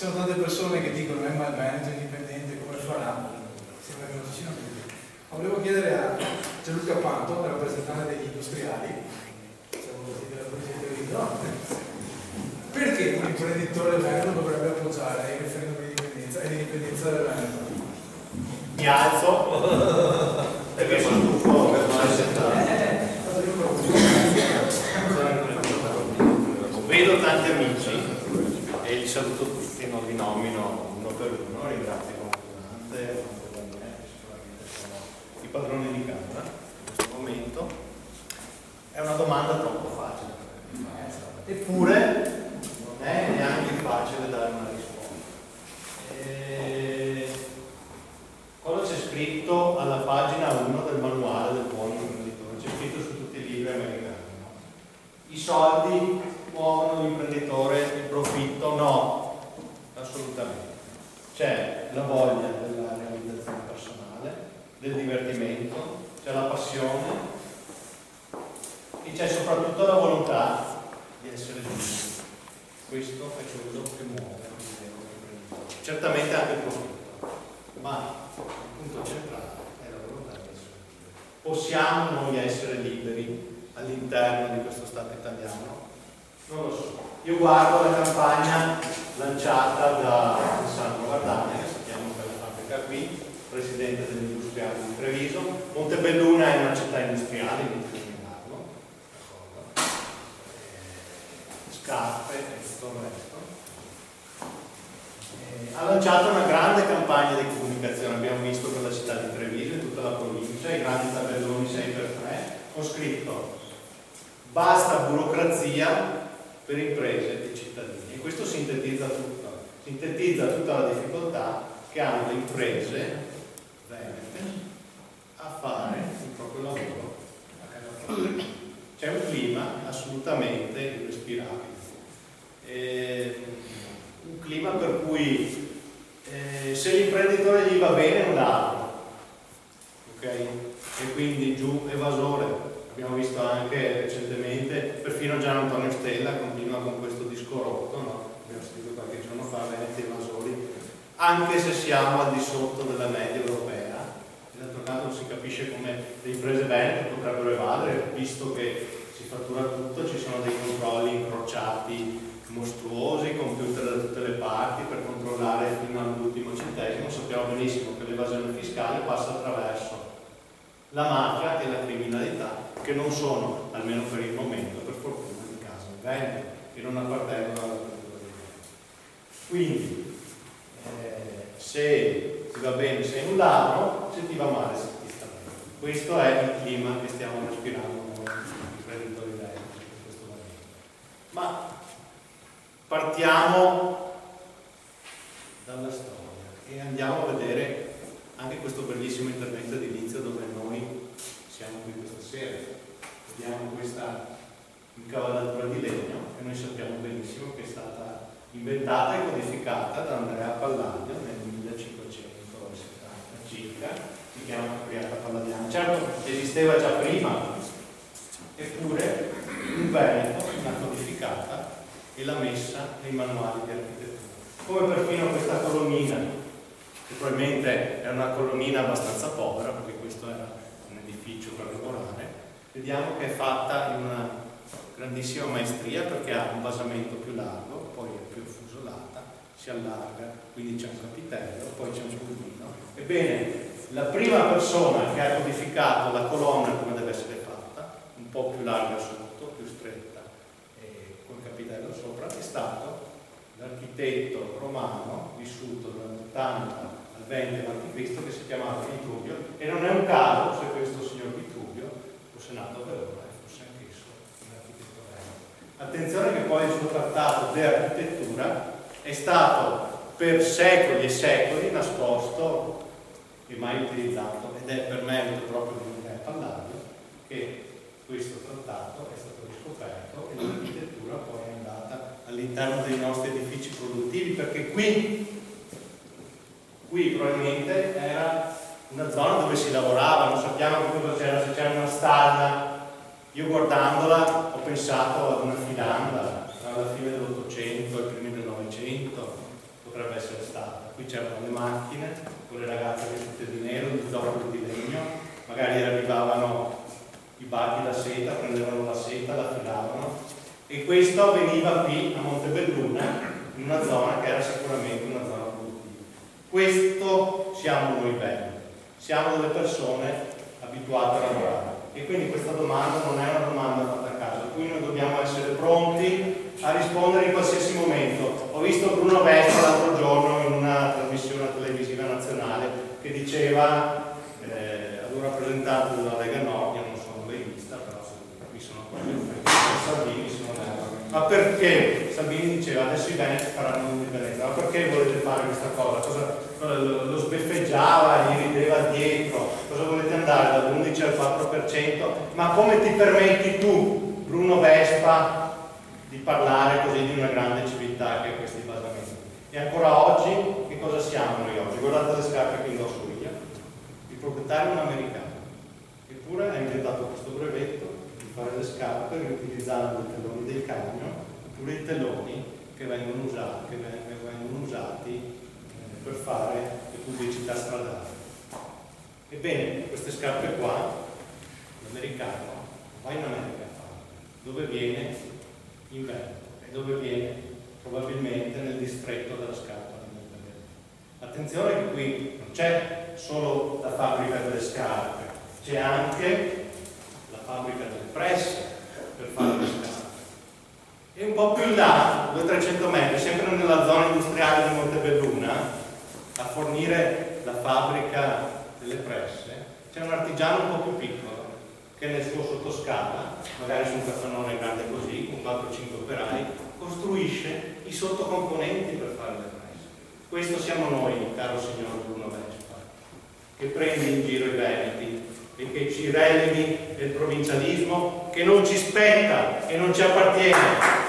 sono tante persone che dicono eh, ma il manager indipendente come farà? Sembra che non ci siano Volevo chiedere a Gianluca Panto, rappresentante degli industriali, perché un imprenditore vero dovrebbe appoggiare il referendum di indipendenza e l'indipendenza dell'anima? Mi alzo. soldi muovono l'imprenditore, il profitto, no, assolutamente. C'è la voglia della realizzazione personale, del divertimento, c'è la passione e c'è soprattutto la volontà di essere giusti. Questo è quello che muove l'imprenditore. Certamente anche il profitto, ma il punto centrale è la volontà di essere liberi. Possiamo noi essere liberi all'interno di questo Stato italiano? Non lo so. Io guardo la campagna lanciata da Alessandro Guardani, che sappiamo che è la fabbrica qui, presidente dell'industriale di Treviso. Montebelluna è una città industriale, inutile negarlo, eh, scarpe e tutto il resto. E ha lanciato una grande campagna di comunicazione, abbiamo visto per la città di Treviso e tutta la provincia, i grandi tabelloni 6x3, con scritto basta burocrazia per imprese e cittadini. E questo sintetizza tutto, sintetizza tutta la difficoltà che hanno le imprese venete a fare il proprio lavoro C'è un clima assolutamente irrespirabile, eh, un clima per cui eh, se l'imprenditore gli va bene non darlo, ok? E quindi giù evasore, abbiamo visto anche perfino Gian Antonio Stella continua con questo disco rotto, no? abbiamo sentito qualche giorno fa Venezia e Masoli, anche se siamo al di sotto della media europea, d'altro canto non si capisce come le imprese venete potrebbero evadere, visto che si fattura tutto, ci sono dei controlli incrociati mostruosi, computer da tutte le parti per controllare fino all'ultimo centesimo, sappiamo benissimo che l'evasione fiscale passa attraverso la mafia e la criminalità, che non sono, almeno per il momento, bene, che non appartengono alla cultura di Milano. Quindi, eh, se ti va bene sei un ladro, se ti va male sei ti sta bene. Questo è il clima che stiamo respirando noi, i creditori in questo momento. Ma partiamo dalla storia e andiamo a vedere anche questo bellissimo intervento di inizio dove noi siamo qui questa sera. Vediamo questa l'incavallatura di legno che noi sappiamo benissimo che è stata inventata e codificata da Andrea Palladio nel 1570 circa, si chiama Capriata Palladiana. Certo, esisteva già prima, eppure in Veneto l'ha codificata e l'ha messa nei manuali di architettura. Come perfino questa colonnina, che probabilmente è una colonnina abbastanza povera, perché questo era un edificio per lavorare, vediamo che è fatta in una grandissima maestria perché ha un basamento più largo, poi è più affusolata, si allarga, quindi c'è un capitello, poi c'è un pulmino. Ebbene, la prima persona che ha codificato la colonna come deve essere fatta, un po' più larga sotto, più stretta, e col capitello sopra, è stato l'architetto romano vissuto dall'80 al 20 avanti Cristo che si chiamava Vitruvio e non è un caso se questo signor Vitruvio fosse nato a Verona Attenzione che poi il suo trattato di architettura è stato per secoli e secoli nascosto e mai utilizzato ed è per merito proprio di Andrea Palladio che questo trattato è stato riscoperto e l'architettura poi è andata all'interno dei nostri edifici produttivi perché qui, qui probabilmente era una zona dove si lavorava, non sappiamo che cosa c'era, se c'era una stalla, io guardandola ho pensato ad una filanda alla fine dell'Ottocento, ai primi del Novecento, potrebbe essere stata. Qui c'erano le macchine con le ragazze vestite di nero, di zoccoli di legno, magari arrivavano i baghi da seta, prendevano la seta, la filavano e questo avveniva qui a Montebelluna, in una zona che era sicuramente una zona produttiva. Questo siamo noi belli, siamo delle persone abituate a lavorare e quindi questa domanda non è una domanda fatta a caso, qui noi dobbiamo essere pronti a rispondere in qualsiasi momento. Ho visto Bruno Vespa l'altro giorno in una trasmissione televisiva nazionale che diceva eh, ad un rappresentante della Lega Nord, io non sono leghista, però qui sono Salvini, sono ma perché? Salvini diceva adesso i Veneti faranno l'indipendenza, ma perché volete fare questa cosa? cosa? Lo sbeffeggiava, gli rideva dietro, cosa volete andare dall'11 al 4%? Ma come ti permetti tu, Bruno Vespa, di parlare così di una grande civiltà che è questi basamenti? E ancora oggi, che cosa siamo noi oggi? Guardate le scarpe che indosso io. Il proprietario è un americano, eppure ha inventato questo brevetto di fare le scarpe riutilizzando i telloni del cagno, oppure i telloni che vengono usati, che vengono usati eh, per fare le pubblicità stradali. Ebbene, queste scarpe qua, l'americano va in America a farle, dove viene in Veneto e dove viene probabilmente nel distretto della scarpa di Monteverdi. Attenzione che qui non c'è solo la fabbrica delle scarpe, c'è anche la fabbrica delle presse per fare le scarpe. E un po' più in là, 200-300 metri, sempre nella zona industriale di Montebelluna, a fornire la fabbrica delle presse, c'è un artigiano un po' più piccolo che nel suo sottoscala, magari su un capannone grande così, con 4-5 operai, costruisce i sottocomponenti per fare le prese. Questo siamo noi, caro signor Bruno Vespa, che prendi in giro i veneti e che ci relevi del provincialismo che non ci spetta e non ci appartiene.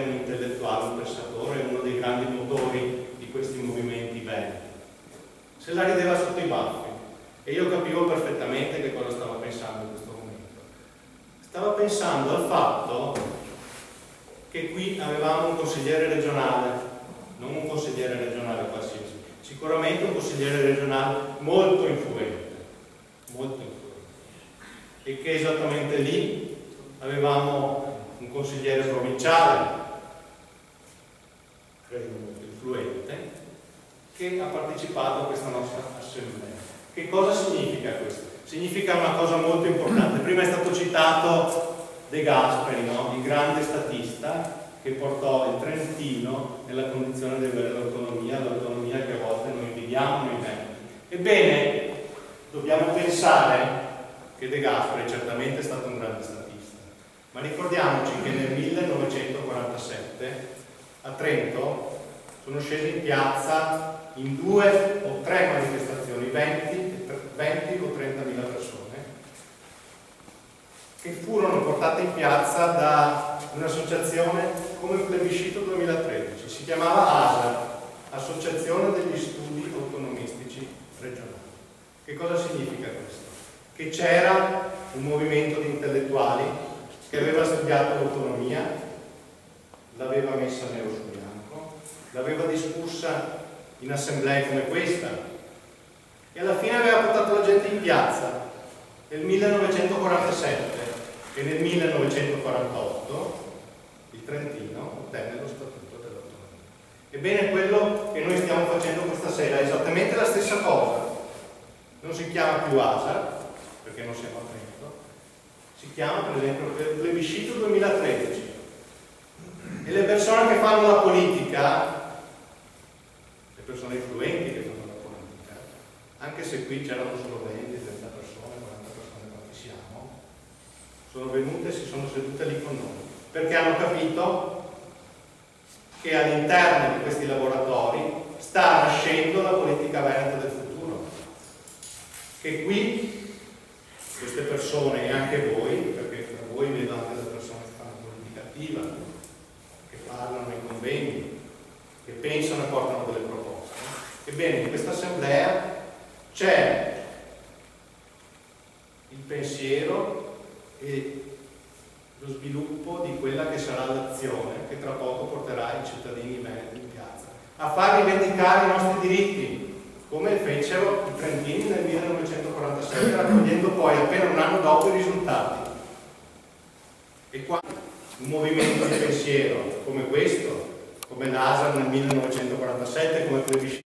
È un intellettuale, un pensatore, uno dei grandi motori di questi movimenti belli. Se la rideva sotto i baffi e io capivo perfettamente che cosa stava pensando in questo momento. Stava pensando al fatto che qui avevamo un consigliere regionale, non un consigliere regionale qualsiasi, sicuramente un consigliere regionale molto influente molto influente e che esattamente lì avevamo un consigliere provinciale credo molto influente che ha partecipato a questa nostra assemblea che cosa significa questo? significa una cosa molto importante prima è stato citato De Gasperi no? il grande statista che portò il Trentino nella condizione di avere l'autonomia l'autonomia che a volte noi viviamo noi ebbene dobbiamo pensare che De Gasperi certamente è stato un grande statista, ma ricordiamoci che nel 1947 a Trento sono scesi in piazza in due o tre manifestazioni, 20, 20 o 30 mila persone, che furono portate in piazza da un'associazione come il plebiscito 2013, si chiamava ASA, Associazione degli Studi Autonomistici Regionali. Che cosa significa questo? Che c'era un movimento di intellettuali che aveva studiato l'autonomia, l'aveva messa nero su l'aveva discussa in assemblee come questa e alla fine aveva portato la gente in piazza nel 1947 e nel 1948 il Trentino ottenne lo statuto dell'autonomia. Ebbene quello che noi stiamo facendo questa sera è esattamente la stessa cosa non si chiama più ASA, perché non siamo a Trento, si chiama per esempio plebiscito 2013. E le persone che fanno la politica, le persone influenti che fanno la politica, anche se qui c'erano solo 20, 30 persone, 40 persone quanti siamo, sono venute e si sono sedute lì con noi. perché hanno capito che all'interno di questi laboratori sta nascendo la politica veneta del futuro. Che qui queste persone e anche voi, perché tra voi vedo anche delle persone che fanno politica attiva, che parlano nei convegni, che pensano e portano delle proposte. Ebbene, in questa assemblea c'è il pensiero e lo sviluppo di quella che sarà l'azione che tra poco porterà i cittadini in piazza a far rivendicare i nostri diritti come fecero i trentini nel 1947 raccogliendo poi appena un anno dopo i risultati. E qua un movimento di pensiero come questo come l'ASA nel 1947 come plebiscito